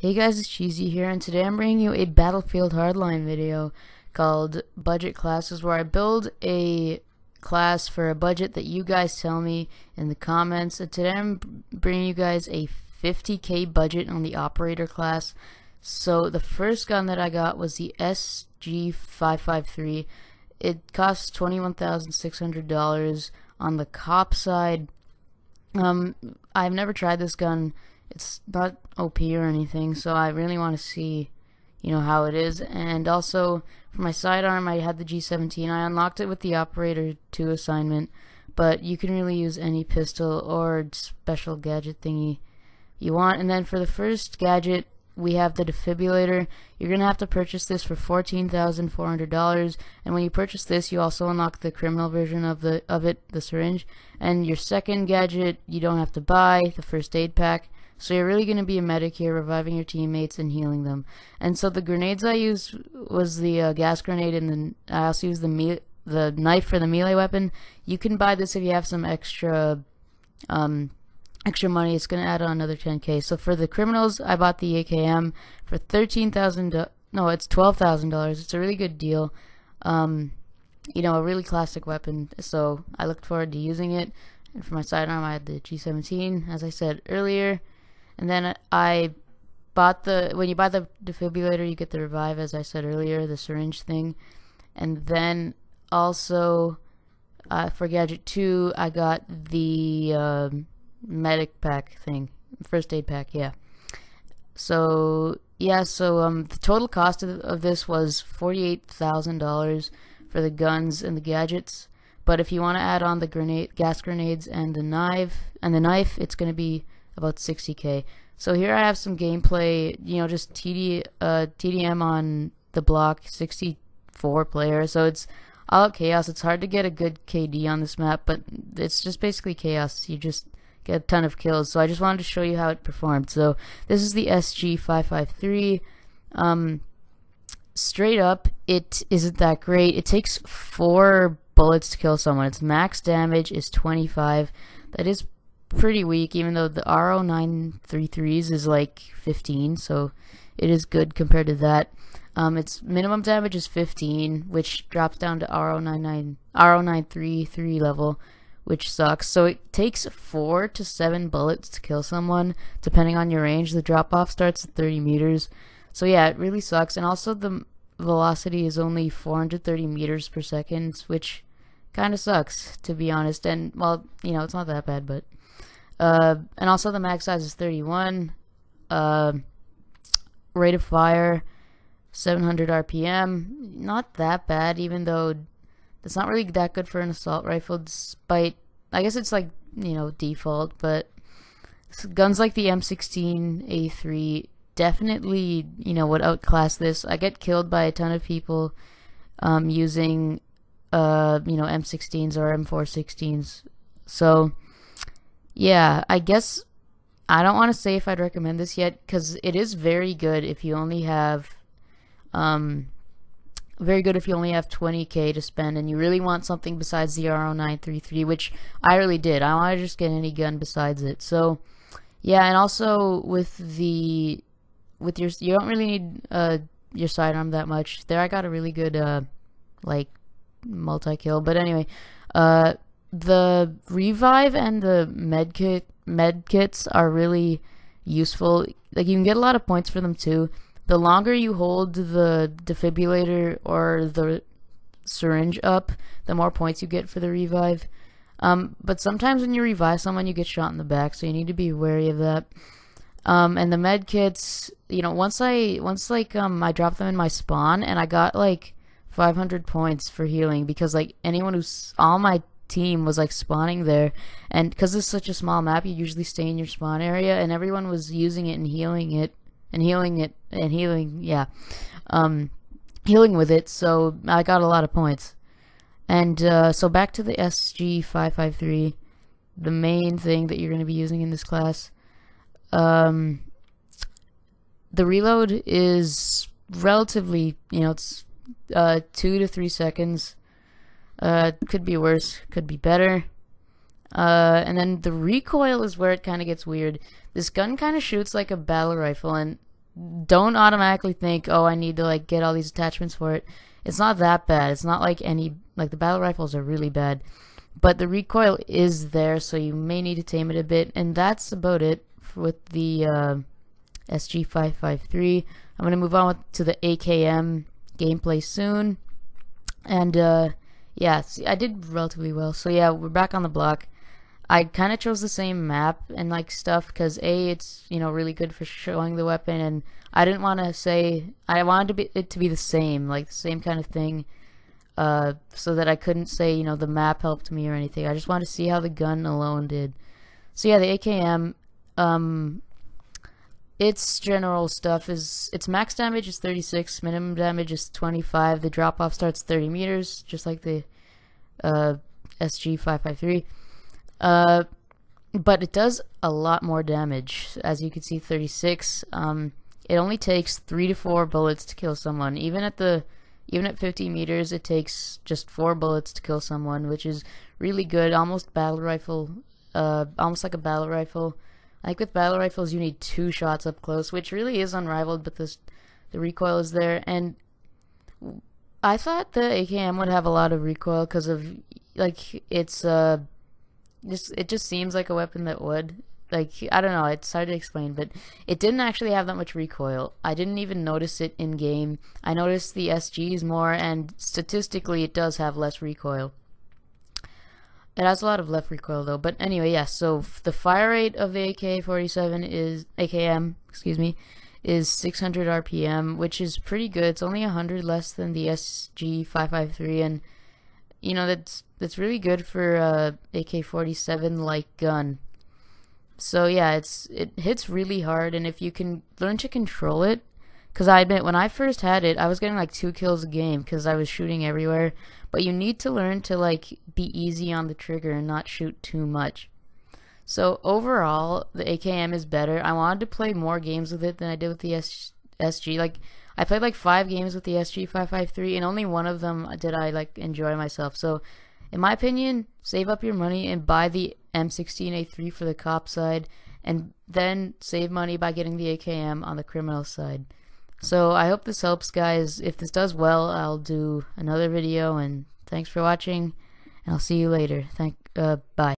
Hey guys, it's Cheesy here, and today I'm bringing you a Battlefield Hardline video called Budget Classes, where I build a class for a budget that you guys tell me in the comments. And today I'm bringing you guys a 50k budget on the Operator class. So the first gun that I got was the SG553. It costs $21,600 on the cop side. Um, I've never tried this gun it's not OP or anything, so I really want to see, you know, how it is. And also, for my sidearm, I had the G17. I unlocked it with the Operator 2 assignment, but you can really use any pistol or special gadget thingy you want. And then for the first gadget, we have the defibrillator. You're going to have to purchase this for $14,400 and when you purchase this you also unlock the criminal version of the of it, the syringe. And your second gadget you don't have to buy, the first aid pack. So you're really going to be a medic here, reviving your teammates and healing them. And so the grenades I used was the uh, gas grenade, and then I also used the the knife for the melee weapon. You can buy this if you have some extra um, extra money. It's going to add on another 10k. So for the criminals, I bought the AKM for thirteen thousand. No, it's twelve thousand dollars. It's a really good deal. Um, you know, a really classic weapon. So I looked forward to using it. And for my sidearm, I had the G17, as I said earlier. And then I bought the when you buy the defibrillator, you get the revive, as I said earlier, the syringe thing. And then also uh, for gadget two, I got the uh, medic pack thing, first aid pack. Yeah. So yeah, so um, the total cost of, of this was forty-eight thousand dollars for the guns and the gadgets. But if you want to add on the grenade, gas grenades, and the knife, and the knife, it's going to be about 60k. So here I have some gameplay, you know, just TD, uh, TDM on the block, 64 player. So it's all chaos. It's hard to get a good KD on this map, but it's just basically chaos. You just get a ton of kills. So I just wanted to show you how it performed. So this is the SG553. Um, straight up, it isn't that great. It takes four bullets to kill someone. Its max damage is 25. That is pretty weak, even though the RO933s is like 15, so it is good compared to that. Um, its minimum damage is 15, which drops down to RO99, RO933 level, which sucks. So it takes 4 to 7 bullets to kill someone, depending on your range. The drop off starts at 30 meters. So yeah, it really sucks. And also the velocity is only 430 meters per second, which kind of sucks, to be honest. And, well, you know, it's not that bad, but... Uh, and also the max size is 31. Uh, rate of fire, 700 RPM. Not that bad, even though it's not really that good for an assault rifle, despite, I guess it's like, you know, default, but guns like the M16A3 definitely, you know, would outclass this. I get killed by a ton of people um, using, uh, you know, M16s or M416s. So, yeah, I guess I don't want to say if I'd recommend this yet because it is very good if you only have, um, very good if you only have 20k to spend and you really want something besides the RO933, which I really did. I want to just get any gun besides it. So, yeah, and also with the with your you don't really need uh your sidearm that much. There I got a really good uh like multi kill, but anyway, uh the revive and the med kit med kits are really useful. Like you can get a lot of points for them too. The longer you hold the defibrillator or the syringe up, the more points you get for the revive. Um, but sometimes when you revive someone, you get shot in the back, so you need to be wary of that. Um, and the med kits, you know, once I once like um I dropped them in my spawn, and I got like 500 points for healing because like anyone who's all my team was like spawning there. And because it's such a small map you usually stay in your spawn area and everyone was using it and healing it and healing it and healing yeah um healing with it. So i got a lot of points. And uh, so back to the sg553 the main thing that you're going to be using in this class. Um the reload is relatively you know it's uh two to three seconds uh, could be worse, could be better. Uh, and then the recoil is where it kind of gets weird. This gun kind of shoots like a battle rifle, and don't automatically think, oh, I need to like get all these attachments for it. It's not that bad. It's not like any like the battle rifles are really bad, but the recoil is there, so you may need to tame it a bit, and that's about it with the uh, SG553. I'm gonna move on to the AKM gameplay soon, and uh, yeah, see, I did relatively well. So yeah, we're back on the block. I kind of chose the same map and like stuff because a it's you know really good for showing the weapon and I didn't want to say I wanted to be, it to be the same like the same kind of thing uh, so that I couldn't say you know the map helped me or anything I just wanted to see how the gun alone did so yeah the AKM um its general stuff is its max damage is 36 minimum damage is 25 the drop off starts 30 meters just like the uh, SG553 uh, but it does a lot more damage. As you can see, 36. Um, it only takes three to four bullets to kill someone. Even at the even at 50 meters, it takes just four bullets to kill someone, which is really good. Almost battle rifle, uh, almost like a battle rifle. Like with battle rifles, you need two shots up close, which really is unrivaled. But this, the recoil is there, and I thought the AKM would have a lot of recoil because of like it's uh just it just seems like a weapon that would like I don't know, it's hard to explain, but it didn't actually have that much recoil. I didn't even notice it in game. I noticed the SGs more, and statistically, it does have less recoil. It has a lot of left recoil though. But anyway, yes. Yeah, so the fire rate of the AK-47 is AKM, excuse me, is 600 RPM, which is pretty good. It's only 100 less than the SG553, and you know that's that's really good for uh, AK-47 like gun. So yeah, it's it hits really hard, and if you can learn to control it, because I admit when I first had it, I was getting like two kills a game because I was shooting everywhere. But you need to learn to like be easy on the trigger and not shoot too much. So overall, the AKM is better. I wanted to play more games with it than I did with the S SG. Like I played like five games with the SG553, and only one of them did I like enjoy myself. So, in my opinion, save up your money and buy the M16A3 for the cop side, and then save money by getting the AKM on the criminal side. So I hope this helps, guys. If this does well, I'll do another video, and thanks for watching, and I'll see you later. Thank, uh, bye.